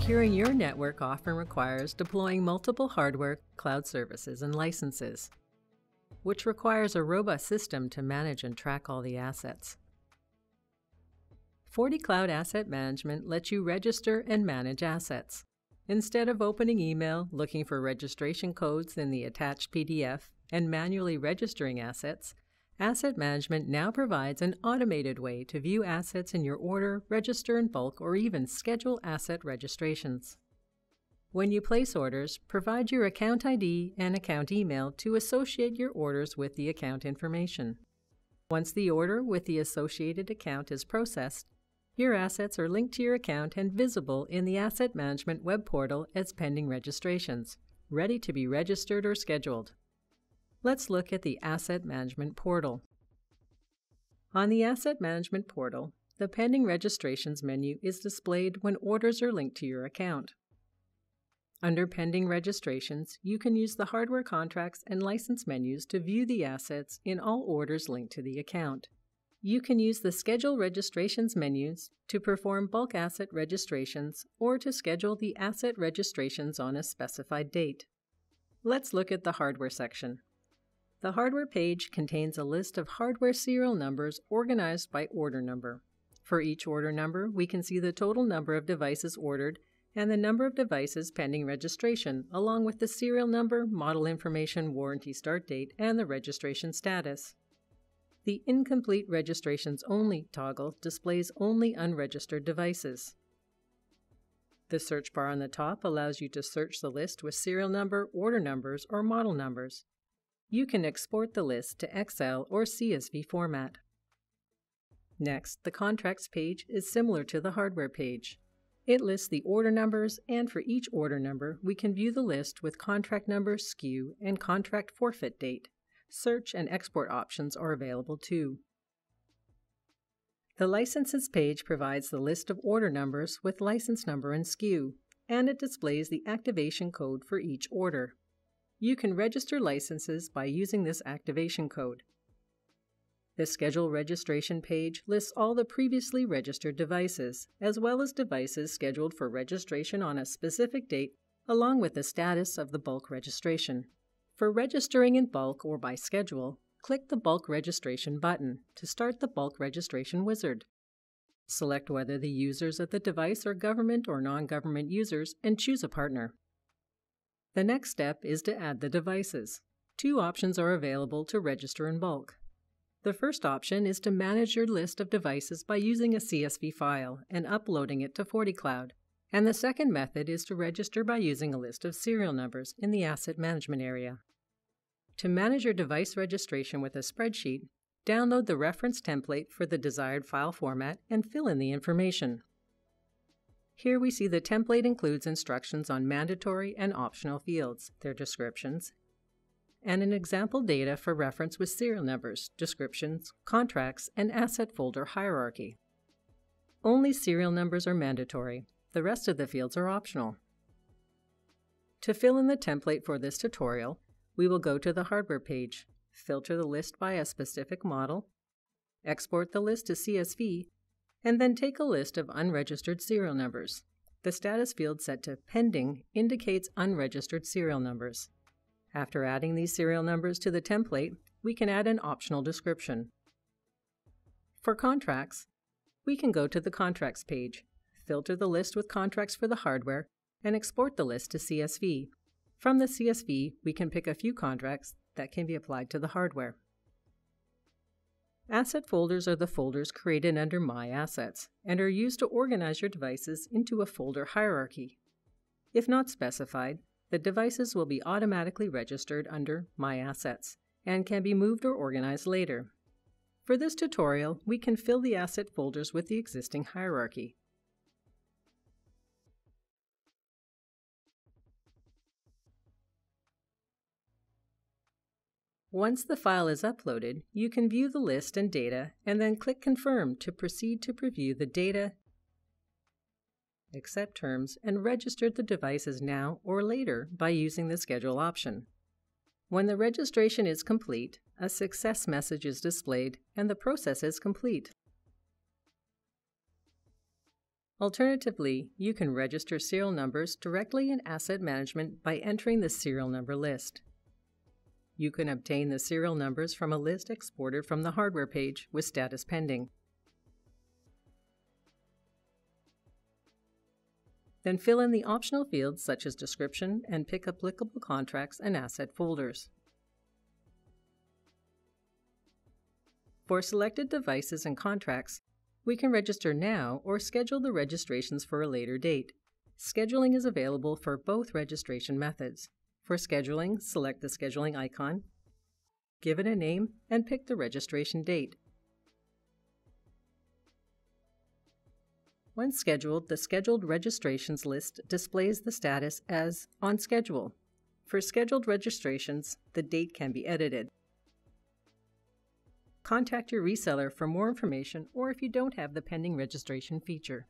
securing your network often requires deploying multiple hardware, cloud services, and licenses, which requires a robust system to manage and track all the assets. FortiCloud Asset Management lets you register and manage assets. Instead of opening email, looking for registration codes in the attached PDF, and manually registering assets, Asset Management now provides an automated way to view assets in your order, register in bulk, or even schedule asset registrations. When you place orders, provide your account ID and account email to associate your orders with the account information. Once the order with the associated account is processed, your assets are linked to your account and visible in the Asset Management web portal as pending registrations, ready to be registered or scheduled. Let's look at the Asset Management portal. On the Asset Management portal, the Pending Registrations menu is displayed when orders are linked to your account. Under Pending Registrations, you can use the Hardware Contracts and License menus to view the assets in all orders linked to the account. You can use the Schedule Registrations menus to perform bulk asset registrations or to schedule the asset registrations on a specified date. Let's look at the Hardware section. The Hardware page contains a list of hardware serial numbers organized by order number. For each order number, we can see the total number of devices ordered and the number of devices pending registration, along with the serial number, model information, warranty start date, and the registration status. The Incomplete Registrations Only toggle displays only unregistered devices. The search bar on the top allows you to search the list with serial number, order numbers, or model numbers. You can export the list to Excel or CSV format. Next, the Contracts page is similar to the Hardware page. It lists the order numbers, and for each order number, we can view the list with contract number, SKU, and contract forfeit date. Search and export options are available too. The Licenses page provides the list of order numbers with license number and SKU, and it displays the activation code for each order. You can register licenses by using this activation code. The Schedule Registration page lists all the previously registered devices, as well as devices scheduled for registration on a specific date, along with the status of the bulk registration. For registering in bulk or by schedule, click the Bulk Registration button to start the bulk registration wizard. Select whether the users of the device are government or non-government users and choose a partner. The next step is to add the devices. Two options are available to register in bulk. The first option is to manage your list of devices by using a CSV file and uploading it to FortiCloud. And the second method is to register by using a list of serial numbers in the Asset Management area. To manage your device registration with a spreadsheet, download the reference template for the desired file format and fill in the information. Here we see the template includes instructions on mandatory and optional fields, their descriptions, and an example data for reference with serial numbers, descriptions, contracts, and asset folder hierarchy. Only serial numbers are mandatory. The rest of the fields are optional. To fill in the template for this tutorial, we will go to the hardware page, filter the list by a specific model, export the list to CSV, and then take a list of unregistered serial numbers. The status field set to pending indicates unregistered serial numbers. After adding these serial numbers to the template, we can add an optional description. For contracts, we can go to the Contracts page, filter the list with contracts for the hardware, and export the list to CSV. From the CSV, we can pick a few contracts that can be applied to the hardware. Asset folders are the folders created under My Assets and are used to organize your devices into a folder hierarchy. If not specified, the devices will be automatically registered under My Assets and can be moved or organized later. For this tutorial, we can fill the asset folders with the existing hierarchy. Once the file is uploaded, you can view the list and data and then click Confirm to proceed to preview the data, accept terms, and register the devices now or later by using the Schedule option. When the registration is complete, a success message is displayed and the process is complete. Alternatively, you can register serial numbers directly in Asset Management by entering the serial number list. You can obtain the serial numbers from a list exported from the hardware page with status pending. Then fill in the optional fields such as description and pick applicable contracts and asset folders. For selected devices and contracts, we can register now or schedule the registrations for a later date. Scheduling is available for both registration methods. For scheduling, select the scheduling icon, give it a name, and pick the registration date. When scheduled, the scheduled registrations list displays the status as on schedule. For scheduled registrations, the date can be edited. Contact your reseller for more information or if you don't have the pending registration feature.